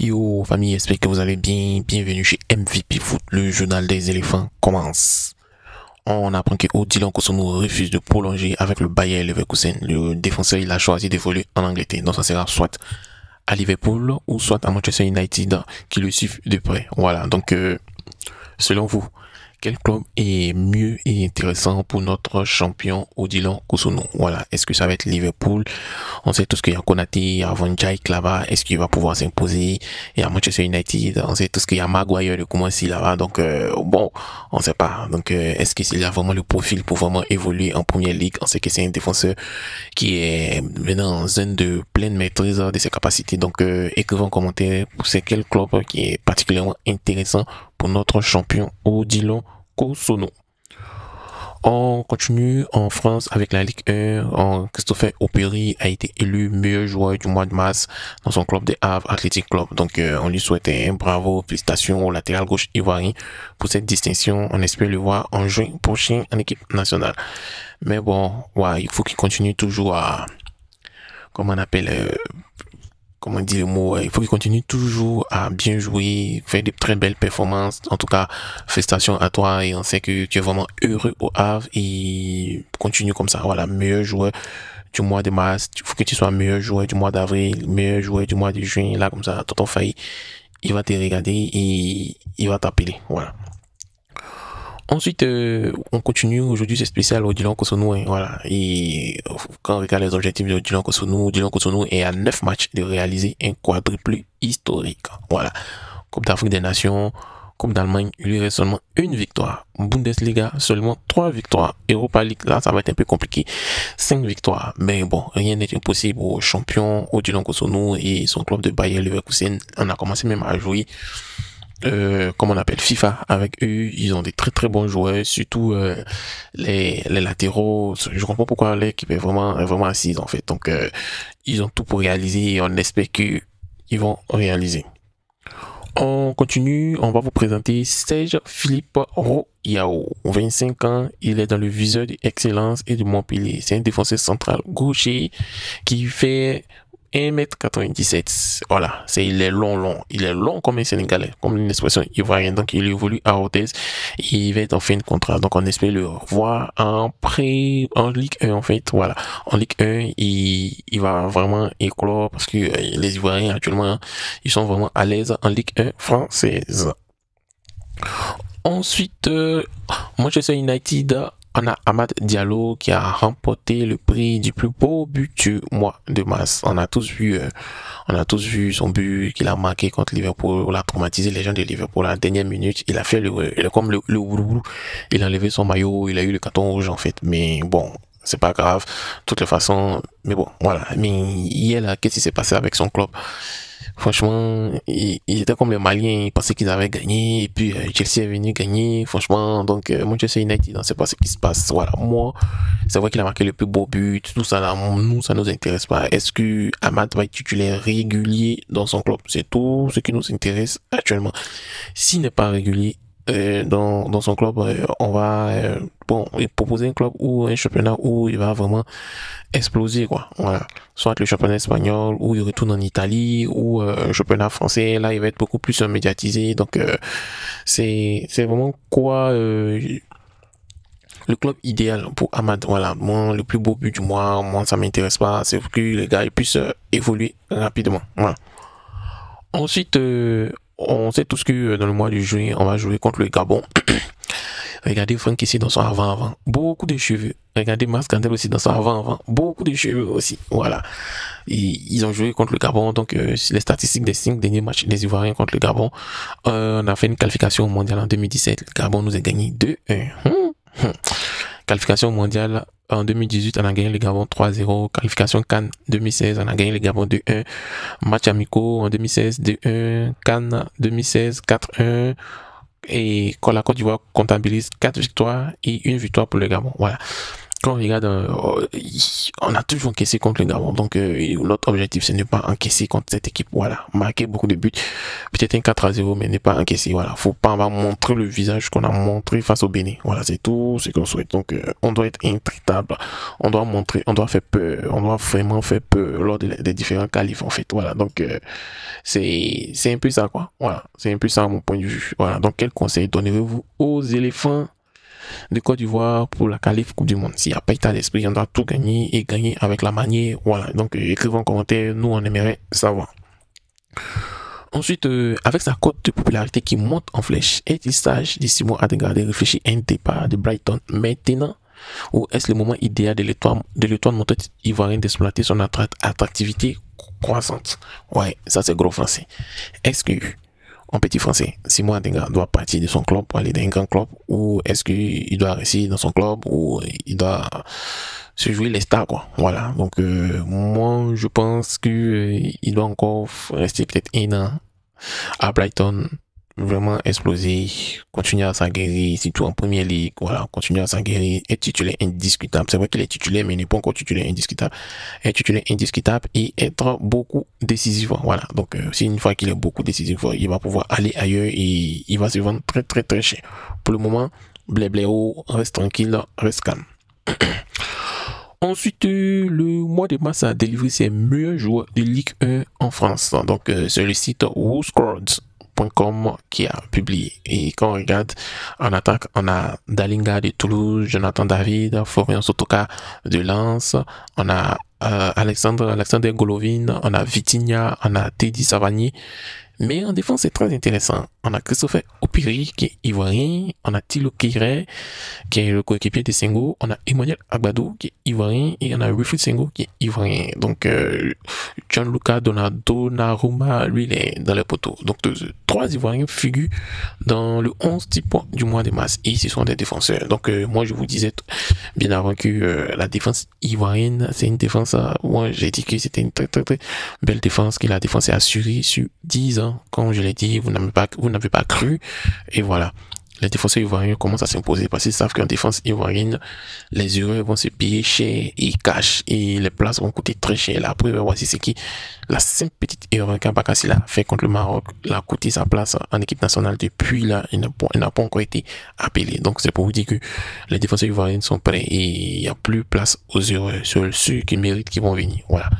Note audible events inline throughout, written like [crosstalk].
Yo famille, j'espère que vous allez bien. Bienvenue chez MVP Foot, le journal des éléphants commence. On apprend que Odilon Kosono refuse de prolonger avec le Bayer Leverkusen. Le défenseur, il a choisi d'évoluer en Angleterre. Donc ça sera soit à Liverpool ou soit à Manchester United qui le suivent de près. Voilà, donc euh, selon vous, quel club est mieux et intéressant pour notre champion Odilon Kosono Voilà, est-ce que ça va être Liverpool? On sait tout ce qu'il y a Konate, il y Van là-bas, est-ce qu'il va pouvoir s'imposer? Il y a Manchester United, on sait tout ce qu'il y a Maguire de commencer là-bas, donc euh, bon, on sait pas. Donc euh, est-ce qu'il a vraiment le profil pour vraiment évoluer en première ligue? On sait que c'est un défenseur qui est maintenant en zone de pleine maîtrise de ses capacités. Donc euh, écrivez en commentaire c'est quel club qui est particulièrement intéressant pour notre champion Odilon Kosono. On continue en France avec la Ligue 1. Christopher Opéry a été élu meilleur joueur du mois de mars dans son club de Havre Athletic Club. Donc, euh, on lui souhaite un bravo, félicitations au latéral gauche ivoirien pour cette distinction. On espère le voir en juin prochain en équipe nationale. Mais bon, ouais, il faut qu'il continue toujours à, comment on appelle, euh, comment dit le mot, il faut qu'il continue toujours à bien jouer, faire de très belles performances. En tout cas, félicitations à toi et on sait que tu es vraiment heureux au Havre et continue comme ça. Voilà, meilleur joueur du mois de mars. Il faut que tu sois meilleur joueur du mois d'avril, meilleur joueur du mois de juin. Là, comme ça, ton failli, il va te regarder et il va t'appeler. Voilà. Ensuite, euh, on continue. Aujourd'hui, c'est spécial au Dylan Kosonou. Hein, voilà. Et quand on regarde les objectifs de Dylan Kosonou, Dylan Kosonou est à 9 matchs de réaliser un quadruple historique. Voilà. Coupe d'Afrique des Nations, Coupe d'Allemagne, lui reste seulement une victoire. Bundesliga, seulement 3 victoires. Europa League, là, ça va être un peu compliqué. 5 victoires. Mais bon, rien n'est impossible au champion Odilon Kosonou et son club de Bayer Leverkusen. On a commencé même à jouer euh, comme on appelle FIFA avec eux ils ont des très très bons joueurs surtout euh, les, les latéraux. Je comprends pourquoi l'équipe est vraiment vraiment assise en fait. Donc euh, ils ont tout pour réaliser et on espère qu'ils vont réaliser. On continue, on va vous présenter Serge Philippe Royao, 25 ans, il est dans le viseur d'excellence et de Montpellier. C'est un défenseur central gaucher qui fait 1m97. Voilà, c'est il est long, long. Il est long comme un Sénégalais, comme une expression ivoirienne. Donc il évolue à et il va être en fin de contrat. Donc on espère le revoir en pré, en Ligue 1 en fait. Voilà, en Ligue 1, il, il va vraiment éclore parce que euh, les Ivoiriens actuellement, ils sont vraiment à l'aise en Ligue 1 française. Ensuite, euh, Manchester United on a Ahmad Diallo qui a remporté le prix du plus beau but du mois de mars. On a tous vu, euh, on a tous vu son but qu'il a marqué contre Liverpool. On a traumatisé les gens de Liverpool à la dernière minute. Il a fait le, comme le, le, il a enlevé son maillot, il a eu le carton rouge en fait. Mais bon, c'est pas grave. De toutes les façons, mais bon, voilà. Mais hier là, qu'est-ce qui s'est passé avec son club? Franchement, ils, étaient comme les Maliens, ils pensaient qu'ils avaient gagné, et puis euh, Chelsea est venu gagner, franchement, donc euh, Manchester United, on ne sait pas ce qui se passe. Voilà, moi, c'est vrai qu'il a marqué le plus beau but, tout ça là, nous, ça nous intéresse pas. Est-ce que Ahmad va être titulaire régulier dans son club? C'est tout ce qui nous intéresse actuellement. S'il n'est pas régulier, dans, dans son club, euh, on va euh, bon proposer un club ou un championnat où il va vraiment exploser quoi. Voilà. Soit le championnat espagnol ou il retourne en Italie ou un championnat français. Là, il va être beaucoup plus médiatisé. Donc c'est c'est vraiment quoi le club idéal pour Ahmad? Voilà, moi le plus beau but du mois, moi ça m'intéresse pas. C'est que les gars puissent évoluer rapidement. Voilà. Ensuite on sait tous que euh, dans le mois de juin, on va jouer contre le Gabon. [clears throat] Regardez Franck ici dans son avant-avant. Beaucoup de cheveux. Regardez Mascandel aussi dans son avant-avant. Beaucoup de cheveux aussi. Voilà. ils ont joué contre le Gabon. Donc, euh, les statistiques des cinq derniers matchs des Ivoiriens contre le Gabon, euh, on a fait une qualification mondiale en 2017. Le Gabon nous a gagné 2-1. Qualification mondiale en 2018, on a gagné le Gabon 3-0. Qualification Cannes 2016, on a gagné le Gabon 2-1. Match amicaux en 2016 2-1. Cannes 2016 4-1. Et quand la Côte d'Ivoire comptabilise 4 victoires et une victoire pour le Gabon. Voilà. Quand on regarde, euh, on a toujours encaissé contre le Gabon. Donc, euh, notre objectif, ce n'est pas encaisser contre cette équipe. Voilà, marquer beaucoup de buts. Peut-être un 4 à 0, mais n'est pas encaisser. Voilà, faut pas montrer le visage qu'on a montré face au Bénin. Voilà, c'est tout ce qu'on souhaite. Donc, euh, on doit être intraitable. On doit montrer, on doit faire peur. On doit vraiment faire peur lors des, différents qualifs, en fait. Voilà, donc, c'est, c'est un peu ça, quoi. Voilà, c'est un peu ça, mon point de vue. Voilà, donc, quel conseil donnez-vous aux éléphants? De Côte d'Ivoire pour la qualif Coupe du Monde. S'il n'y a pas état d'esprit, on doit tout gagner et gagner avec la manière. Voilà. Donc, euh, écrivez en commentaire, nous, on aimerait savoir. Ensuite, euh, avec sa cote de popularité qui monte en flèche, est-il sage d'ici mois à regarder réfléchir un départ de Brighton maintenant? Ou est-ce le moment idéal de l'étoile de montée ivoirienne d'exploiter son attractivité croissante? Ouais, ça c'est gros français. Est-ce que en petit français, si moi gars doit partir de son club pour aller dans un grand club ou est-ce qu'il doit rester dans son club ou il doit se jouer les stars quoi. Voilà. Donc euh, moi je pense que euh, il doit encore rester peut-être un an à Brighton vraiment exploser, continuer à s'aguerrir, surtout en première ligue, voilà, continuer à s'aguerrir, être titulaire indiscutable. C'est vrai qu'il est titulaire, mais il n'est pas encore titulaire indiscutable. Être titulaire indiscutable et être beaucoup décisif. Voilà. Donc, euh, c'est une fois qu'il est beaucoup décisif, il va pouvoir aller ailleurs et il va se vendre très, très, très cher. Pour le moment, Blébléo, reste tranquille, reste calme. [clears throat] Ensuite, euh, le mois de mars a délivré ses meilleurs joueurs de Ligue 1 en France. Donc, euh, c'est le site WhoScored qui a publié. Et quand on regarde en attaque, on a Dalinga de Toulouse, Jonathan David, Florian Sotoka de Lens, on a euh, Alexandre, Alexandre Golovin, on a Vitinha, on a Teddy Savani mais en défense, c'est très intéressant. On a Christopher Opiri, qui est ivoirien. On a Thilo Keire, qui est le coéquipier de Sengo. On a Emmanuel Agbado, qui est ivoirien. Et on a Wilfried Sengo, qui est ivoirien. Donc, euh, Gianluca Donnarumma, lui, il est dans les poteaux. Donc, trois ivoiriens figurent dans le 11 type du mois de mars. Et ce sont des défenseurs. Donc, euh, moi, je vous disais bien avant que euh, la défense ivoirienne, c'est une défense, moi, j'ai dit que c'était une très, très, très belle défense, que la défense est assurée sur 10 ans comme je l'ai dit, vous n'avez pas, vous n'avez pas cru. Et voilà. Les défenseurs ivoiriens commencent à s'imposer parce qu'ils savent qu'en défense ivoirienne, les erreurs vont se payer cher et cash et les places vont coûter très cher. La preuve, voici c'est qui la simple petite erreur qu'Ambakassi a fait contre le Maroc l'a coûté sa place en équipe nationale. Depuis là, il n'a pas, encore été appelé. Donc c'est pour vous dire que les défenseurs ivoiriens sont prêts et il n'y a plus place aux erreurs sur ceux qui méritent qui vont venir. Voilà.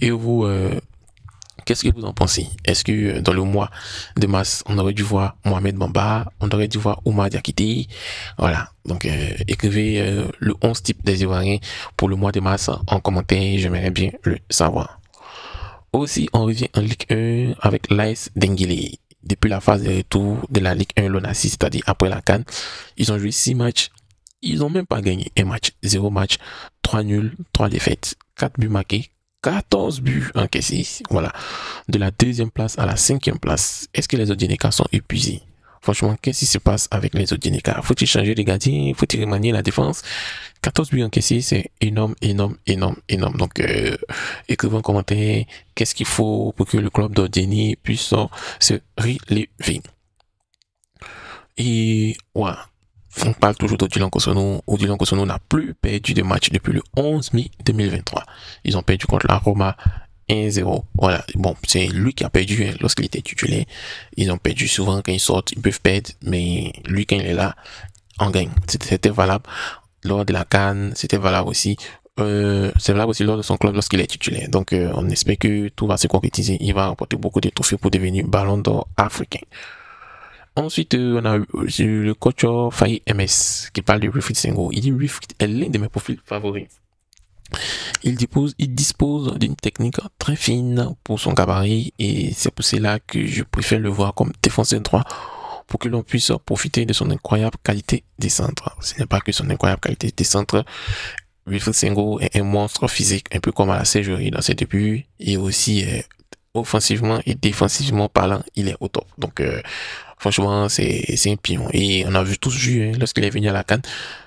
Et vous, euh, Qu'est-ce que vous en pensez? Est-ce que euh, dans le mois de mars, on aurait dû voir Mohamed Bamba, on aurait dû voir Oumar Diakité? Voilà. Donc, euh, écrivez euh, le 11 type des Ivoiriens pour le mois de mars en commentaire. J'aimerais bien le savoir. Aussi, on revient en Ligue 1 avec l'AS Denguili. Depuis la phase de retour de la Ligue 1 Lonassi, c'est-à-dire après la Cannes, ils ont joué 6 matchs. Ils n'ont même pas gagné un match, 0 match, 3 nuls, 3 défaites, 4 buts marqués, 14 buts encaissés. Voilà. De la deuxième place à la cinquième place. Est-ce que les Odineka sont épuisés? Franchement, qu'est-ce qui se passe avec les Odineka? Faut-il changer de gardien? Faut-il remanier la défense? 14 buts encaissés, c'est énorme, énorme, énorme, énorme. Donc, euh, écrivez en commentaire qu'est-ce qu'il faut pour que le club d'Odini puisse se relever. Et, ouais on parle toujours d'Odilan Kosono. Odilon Kosono n'a plus perdu de match depuis le 11 mai 2023. Ils ont perdu contre la Roma 1-0. Voilà. Bon, c'est lui qui a perdu hein, lorsqu'il était titulaire. Ils ont perdu souvent quand ils sortent, ils peuvent perdre, mais lui quand il est là, on gagne. C'était valable lors de la Cannes, c'était valable aussi. Euh, c'est valable aussi lors de son club lorsqu'il est titulaire. Donc, euh, on espère que tout va se concrétiser. Il va apporter beaucoup de trophées pour devenir ballon d'or africain. Ensuite, euh, on a le coach Faye MS qui parle de Wilfried Sengo. Il dit Wilfried est l'un de mes profils favoris. Il dispose, il dispose d'une technique très fine pour son gabarit et c'est pour cela que je préfère le voir comme défenseur droit pour que l'on puisse profiter de son incroyable qualité des centres. Ce n'est pas que son incroyable qualité des centres. Wilfried Sengo est un monstre physique, un peu comme à la Séjorie dans ses débuts et aussi euh, offensivement et défensivement parlant, il est au top. Donc, euh, Franchement, c'est un pion. Et on a vu tous vu, hein, lorsqu'il est venu à la Cannes,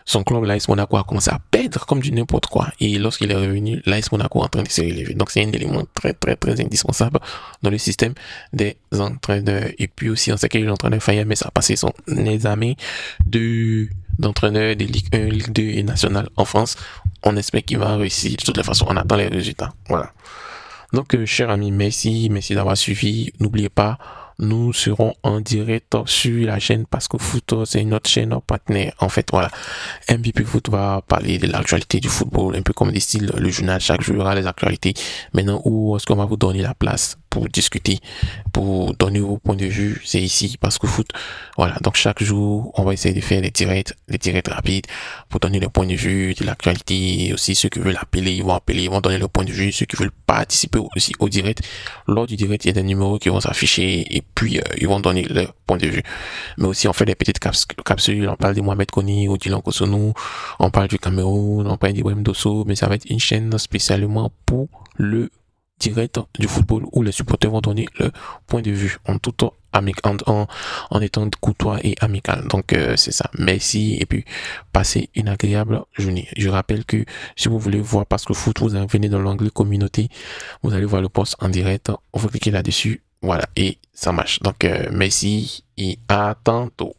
son club, l'AS Monaco, a commencé à perdre comme du n'importe quoi. Et lorsqu'il est revenu, l'AS Monaco est en train de se relever. Donc, c'est un élément très, très, très indispensable dans le système des entraîneurs. Et puis aussi, on sait qu'il faire, mais ça a passé son examen de d'entraîneur des Ligue 1, Ligue 2 et nationale en France. On espère qu'il va réussir. De toutes les façons, on attend les résultats. Voilà. Donc, euh, cher ami, merci, merci d'avoir suivi. N'oubliez pas, nous serons en direct sur la chaîne parce que Foot, c'est notre chaîne partenaire. En fait, voilà. MVP Foot va parler de l'actualité du football, un peu comme des styles, le journal, chaque jour aura les actualités. Maintenant, où est-ce qu'on va vous donner la place? Pour discuter, pour donner vos points de vue, c'est ici parce que foot. Voilà, donc chaque jour, on va essayer de faire des directs, des directs rapides pour donner le point de vue de l'actualité. Aussi, ceux qui veulent appeler, ils vont appeler, ils vont donner le point de vue. Ceux qui veulent participer aussi au direct, lors du direct, il y a des numéros qui vont s'afficher et puis euh, ils vont donner leur point de vue. Mais aussi, on fait des petites capsules. On parle de Mohamed Koni ou Dylan. On parle du Cameroun, on parle d'Ibrahim Dosso, mais ça va être une chaîne spécialement pour le direct du football où les supporters vont donner leur point de vue en tout en, en, en étant courtois et amical. Donc euh, c'est ça. Merci et puis passez une agréable journée. Je rappelle que si vous voulez voir parce que foot, vous venez dans l'onglet communauté, vous allez voir le post en direct. Vous cliquez là-dessus. Voilà et ça marche. Donc euh, merci et à tantôt.